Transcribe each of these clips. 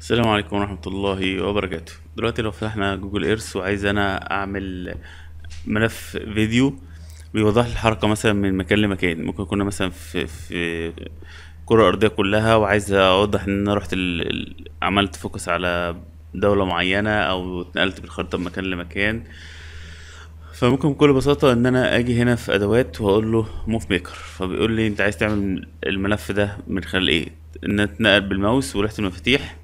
السلام عليكم ورحمة الله وبركاته. دلوقتي لو فتحنا Google Earth وعايز أنا أعمل ملف فيديو بيوضح الحركة مثلا من مكان لمكان. ممكن كنا مثلا في في الكرة الأرضية كلها وعايز أوضح إن أنا رحت عملت focus على دولة معينة أو اتنقلت بالخريطة من مكان لمكان. فممكن بكل بساطة إن أنا أجي هنا في أدوات وأقول له Movie Maker فبيقول لي أنت عايز تعمل الملف ده من خلال إيه؟ إن تنقل بالماوس ولوحة المفاتيح.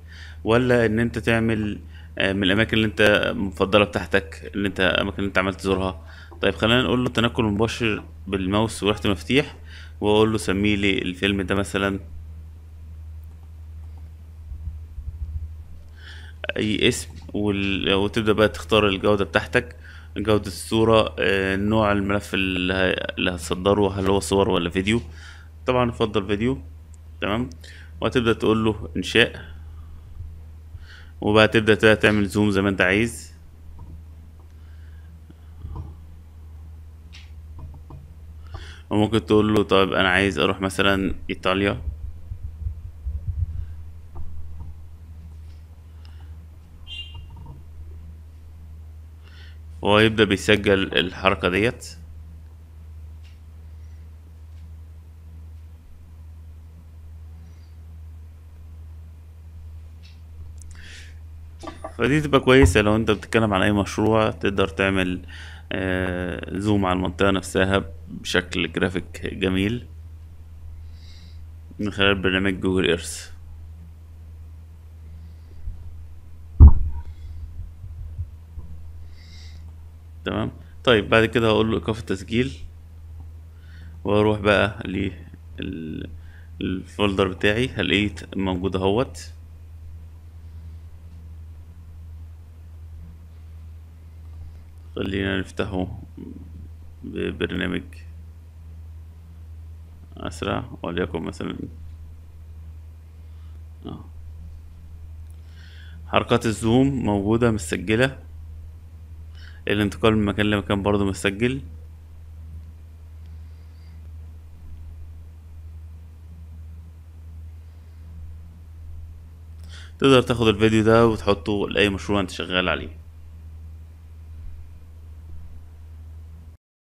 ولا إن أنت تعمل آه، من الأماكن اللي أنت مفضلة بتاعتك اللي أنت الأماكن اللي أنت عمال تزورها؟ طيب خلينا نقول له تنقل مباشر بالماوس ولوحة المفاتيح وأقول له سمي لي الفيلم ده مثلا. أي اسم وال... وتبدأ بقى تختار الجودة بتاعتك جودة الصورة آه، نوع الملف اللي, هتصدره هل هو صور ولا فيديو؟ طبعا افضل فيديو تمام؟ وهتبدأ تقول له إنشاء. وبقى تبدأ تعمل زوم زي ما انت عايز. وممكن تقول له طيب أنا عايز أروح مثلا إيطاليا. وهو يبدأ بيسجل الحركة ديت. فدي تبقى كويسة لو انت بتتكلم عن أي مشروع تقدر تعمل آه، zoom على المنطقة نفسها بشكل جرافيك جميل من خلال برنامج Google Earth. تمام؟ طيب بعد كده هقول له إيقاف التسجيل وأروح بقى للفولدر بتاعي هلاقيه موجود أهوت. خلينا نفتحه ببرنامج أسرع. وليكن مثلا آه. حركات الزوم موجودة مسجلة. الانتقال من مكان لمكان برضه مسجل. تقدر تاخد الفيديو ده وتحطه لأي مشروع أنت شغال عليه.